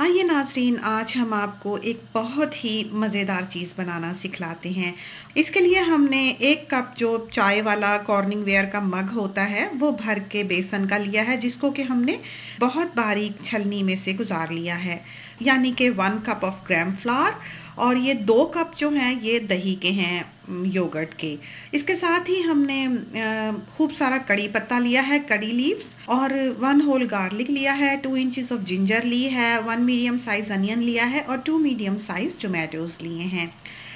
आइए नाजरीन, आज हम आपको एक बहुत ही मज़ेदार चीज़ बनाना सिखलाते हैं। इसके लिए हमने एक कप जो चाय वाला कॉर्निंग वेयर का मग होता है, वो भर के बेसन का लिया है, जिसको कि हमने बहुत बारीक छलनी में से गुजार लिया है। यानी कि one cup of gram flour और ये दो कप जो हैं, ये दही के हैं योगर्ट के। इसके साथ ही हमने खूब सारा कड़ी पत्ता लिया है, कड़ी लीव्स और वन होल गार्लिक लिया है टू इंचेस ऑफ़ जिंजर ली है वन मीडियम साइज़ अनियन लिया है, और टू मीडियम साइज़ टोमेटोज लिए हैं।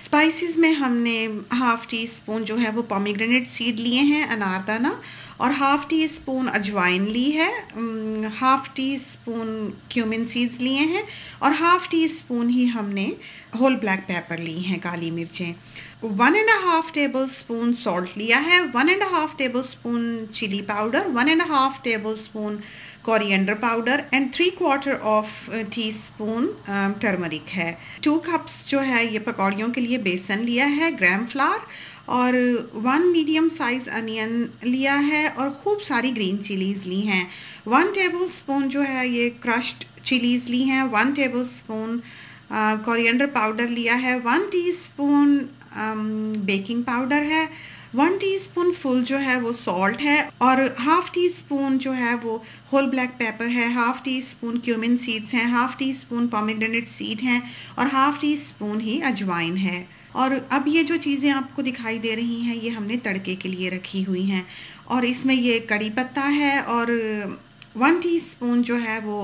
स्पाइसेस में हमने हाफ़ टी स्पून जो है वो पॉमीग्रेनेट सीड लिए हैं, अनारदाना, और हाफ़ टी स्पून अजवाइन ली है half teaspoon cumin seeds लिए हैं, और हाफ़ टी स्पून ही हमने होल ब्लैक पेपर ली हैं, काली मिर्चें। One and half tablespoon salt लिया है one and half tablespoon chilli powder one and half tablespoon coriander powder and three quarter of teaspoon turmeric है। टू कप्स जो है, ये पकौड़ियों के लिए बेसन लिया है ग्राम फ्लावर और वन मीडियम साइज़ अनियन लिया है और खूब सारी ग्रीन चिलीज़ ली हैं। वन टेबल स्पून जो है, ये क्रश्ड चिलीज़ ली हैं one tablespoon coriander powder लिया है वन टीस्पून बेकिंग पाउडर है वन टीस्पून फुल जो है वो सॉल्ट है और हाफ़ टी स्पून जो है वो होल ब्लैक पेपर है half teaspoon cumin seeds हैं half teaspoon pomegranate seed हैं और हाफ़ टी स्पून ही अजवाइन है। और अब ये जो चीज़ें आपको दिखाई दे रही हैं, ये हमने तड़के के लिए रखी हुई हैं। और इसमें ये कड़ी पत्ता है और वन टीस्पून जो है वो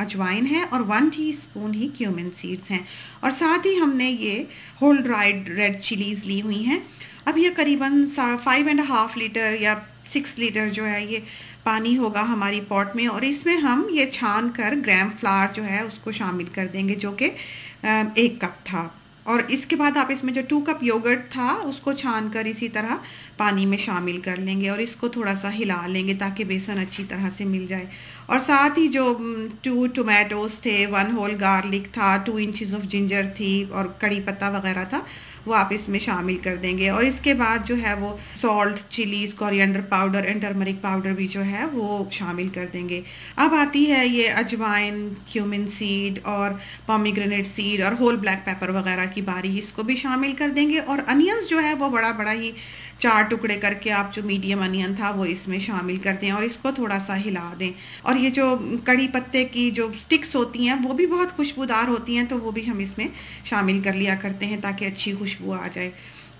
अजवाइन है और वन टीस्पून ही क्यूमिन सीड्स हैं। और साथ ही हमने ये होल ड्राइड रेड चिलीज़ ली हुई हैं। अब ये करीबन फाइव एंड हाफ़ लीटर या सिक्स लीटर जो है ये पानी होगा हमारी पॉट में और इसमें हम ये छान कर ग्राम फ्लावर जो है उसको शामिल कर देंगे जो कि एक कप था। और इसके बाद आप इसमें जो टू कप योगर्ट था, उसको छान कर इसी तरह पानी में शामिल कर लेंगे और इसको थोड़ा सा हिला लेंगे ताकि बेसन अच्छी तरह से मिल जाए। और साथ ही जो टू टोमेटोज थे वन होल गार्लिक था टू इंचज़ ऑफ़ जिंजर थी और कड़ी पत्ता वगैरह था, वो आप इसमें शामिल कर देंगे। और इसके बाद जो है वो salt chillies coriander powder and turmeric powder भी जो है वो शामिल कर देंगे। अब आती है ये अजवाइन क्यूमिन सीड और पॉमीग्रेनेट सीड और होल ब्लैक पेपर वगैरह की बारी, इसको भी शामिल कर देंगे। और अनियंस जो है वो बड़ा बड़ा ही चार टुकड़े करके आप जो मीडियम अनियन था वो इसमें शामिल कर दें और इसको थोड़ा सा हिला दें। और ये जो कड़ी पत्ते की जो स्टिक्स होती हैं, वो भी बहुत खुशबूदार होती हैं तो वो भी हम इसमें शामिल कर लिया करते हैं ताकि अच्छी खुशबू आ जाए।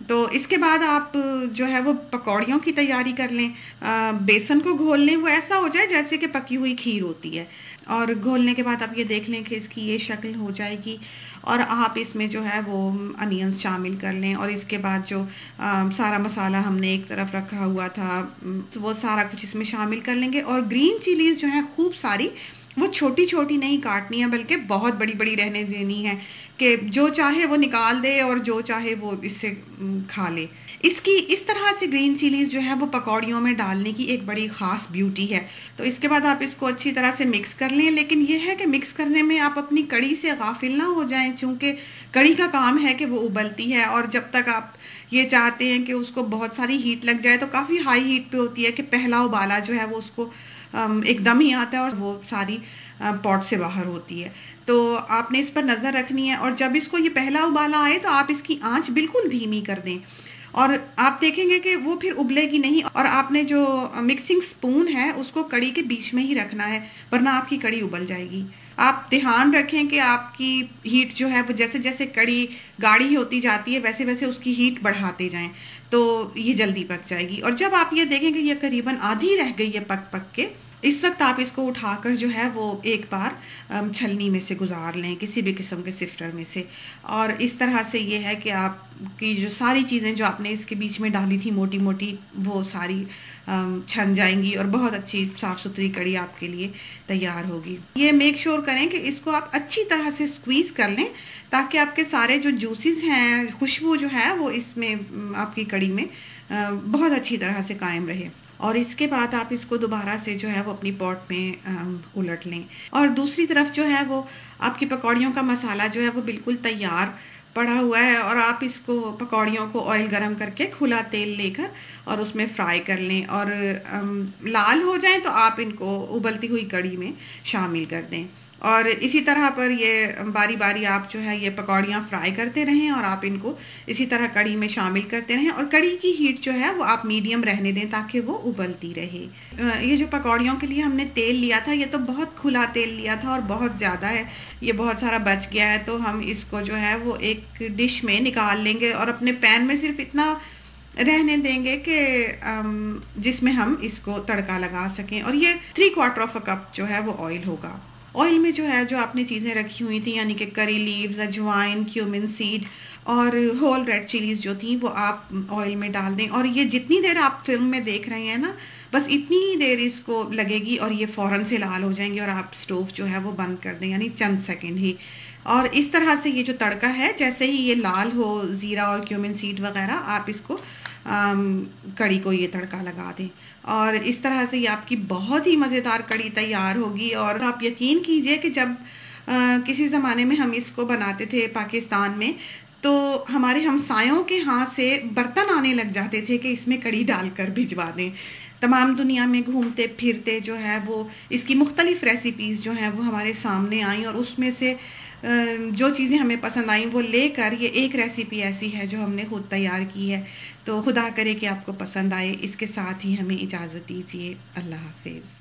तो इसके बाद आप जो है वो पकौड़ियों की तैयारी कर लें। आ, बेसन को घोल लें वो ऐसा हो जाए जैसे कि पकी हुई खीर होती है। और घोलने के बाद आप ये देख लें कि इसकी ये शक्ल हो जाएगी और आप इसमें जो है वो अनियंस शामिल कर लें और इसके बाद जो आ, सारा मसाला हमने एक तरफ़ रखा हुआ था वो सारा कुछ इसमें शामिल कर लेंगे। और ग्रीन चिलीज़ जो है खूब सारी वो छोटी छोटी नहीं काटनी है, बल्कि बहुत बड़ी बड़ी रहने देनी है कि जो चाहे वो निकाल दे और जो चाहे वो इससे खा ले। इसकी, इस तरह से ग्रीन चिलीज़ जो है वो पकौड़ियों में डालने की एक बड़ी ख़ास ब्यूटी है। तो इसके बाद आप इसको अच्छी तरह से मिक्स कर लें, लेकिन ये है कि मिक्स करने में आप अपनी कड़ी से गाफिल ना हो जाएँ क्योंकि कड़ी का काम है कि वो उबलती है और जब तक आप ये चाहते हैं कि उसको बहुत सारी हीट लग जाए तो काफ़ी हाई हीट पे होती है कि पहला उबाला जो है वो उसको एकदम ही आता है और वो सारी पॉट से बाहर होती है। तो आपने इस पर नज़र रखनी है और जब इसको ये पहला उबाला आए तो आप इसकी आँच बिल्कुल धीमी कर दें। और आप देखेंगे कि वो फिर उबलेगी नहीं और आपने जो मिक्सिंग स्पून है, उसको कड़ी के बीच में ही रखना है, वरना आपकी कड़ी उबल जाएगी। आप ध्यान रखें कि आपकी हीट जो है वो जैसे जैसे कड़ी, गाढ़ी होती जाती है, वैसे वैसे उसकी हीट बढ़ाते जाएँ तो ये जल्दी पक जाएगी। और जब आप ये देखेंगे ये करीबन आधी रह गई है पक पक के इस वक्त आप इसको उठाकर जो है वो एक बार छलनी में से गुजार लें, किसी भी किस्म के सिफ्टर में से। और इस तरह से ये है कि आपकी जो सारी चीज़ें जो आपने इसके बीच में डाली थी मोटी मोटी वो सारी छन जाएँगी और बहुत अच्छी साफ़ सुथरी कड़ी आपके लिए तैयार होगी। ये मेक श्योर sure करें कि इसको आप अच्छी तरह से स्क्वीज़ कर लें, ताकि आपके सारे जो जूसेस हैं, खुशबू जो है वो इसमें आपकी कड़ी में बहुत अच्छी तरह से कायम रहे। और इसके बाद आप इसको दोबारा से जो है वो अपनी पॉट में उलट लें। और दूसरी तरफ़ जो है वो आपकी पकौड़ियों का मसाला जो है वो बिल्कुल तैयार पड़ा हुआ है और आप इसको पकौड़ियों को ऑयल गरम करके खुला तेल लेकर और उसमें फ्राई कर लें और लाल हो जाए तो आप इनको उबलती हुई कड़ी में शामिल कर दें। और इसी तरह पर ये बारी बारी आप जो है ये पकौड़ियाँ फ्राई करते रहें और आप इनको इसी तरह कड़ी में शामिल करते रहें और कड़ी की हीट जो है वो आप मीडियम रहने दें ताकि वो उबलती रहे। ये जो पकौड़ियों के लिए हमने तेल लिया था, ये तो बहुत खुला तेल लिया था और बहुत ज़्यादा है, ये बहुत सारा बच गया है तो हम इसको जो है वो एक डिश में निकाल लेंगे और अपने पैन में सिर्फ़ इतना रहने देंगे कि जिसमें हम इसको तड़का लगा सकें और ये three quarter of a cup जो है वो ऑयल होगा। ऑयल में जो है, जो आपने चीज़ें रखी हुई थी, यानी कि करी लीव्स अजवाइन क्यूमिन सीड और होल रेड चिलीज़ जो थी, वो आप ऑयल में डाल दें। और ये जितनी देर आप फ़िल्म में देख रहे हैं ना, बस इतनी ही देर इसको लगेगी और ये फ़ौरन से लाल हो जाएँगे और आप स्टोव जो है, वो बंद कर दें, यानी चंद सेकेंड ही। और इस तरह से ये जो तड़का है, जैसे ही ये लाल हो, ज़ीरा और क्यूमिन सीड वगैरह, आप इसको कड़ी को ये तड़का लगा दें। और इस तरह से ये आपकी बहुत ही मज़ेदार कड़ी तैयार होगी और आप यकीन कीजिए कि जब आ, किसी ज़माने में हम इसको बनाते थे पाकिस्तान में तो हमारे हमसायों के हाथ से बर्तन आने लग जाते थे कि इसमें कड़ी डालकर भिजवा दें। तमाम दुनिया में घूमते फिरते जो है वो इसकी मुख्तलिफ़ रेसिपीज़ जो हैं वो हमारे सामने आई और उसमें से जो चीज़ें हमें पसंद आई, वो लेकर ये एक रेसिपी ऐसी है जो हमने खुद तैयार की है। तो खुदा करे कि आपको पसंद आए, इसके साथ ही हमें इजाज़त दीजिए। अल्लाह हाफिज़।